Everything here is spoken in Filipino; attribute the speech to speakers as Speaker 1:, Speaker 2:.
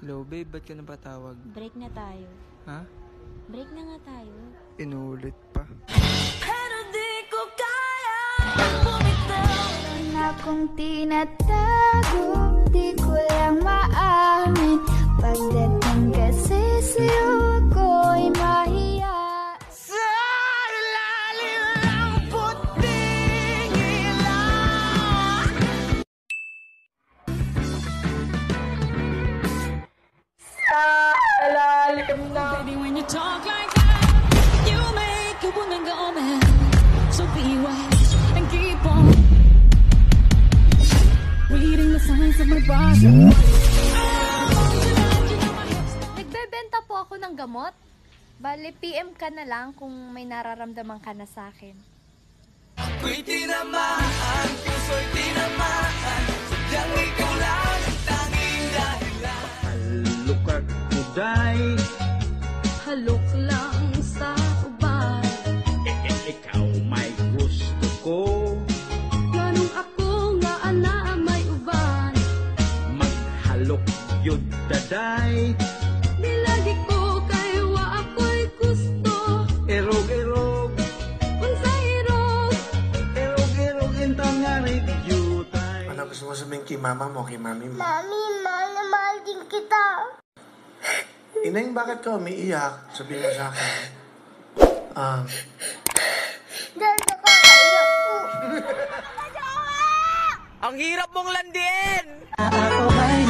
Speaker 1: Hello, babe. Ba't ka na ba tawag?
Speaker 2: Break na tayo.
Speaker 1: Ha?
Speaker 2: Break na nga tayo.
Speaker 1: Inuulit pa.
Speaker 3: Pero di ko
Speaker 4: kaya bumitaw. Na kung tinatago, di ko lang ma- So be wise and keep on reading the signs of my body.
Speaker 5: Nagbebenta po ako ng gamot. Bale, PM ka na lang kung may nararamdaman ka na sa akin.
Speaker 6: Ako'y tinamaan, puso'y tinamaan Sadyang ikaw lang ang tanging dahilan
Speaker 7: Halukag kuday
Speaker 4: Halok lang
Speaker 7: Maghalok yun daday
Speaker 4: Di lagi ko kay wa ako'y gusto.
Speaker 7: Erog erog
Speaker 4: Unsa hirog,
Speaker 7: Erog erog Intang nga review tay
Speaker 8: Ano gusto mo sabihin kay mama mo, kay mami mo?
Speaker 3: Mami, mahal na mahal din kita
Speaker 8: Ineng, bakit ka umiiyak? Sabihin mo sa akin. Ah,
Speaker 3: Dahil nakakaiyak po
Speaker 6: Ang hirap mong landin!
Speaker 9: Ako ay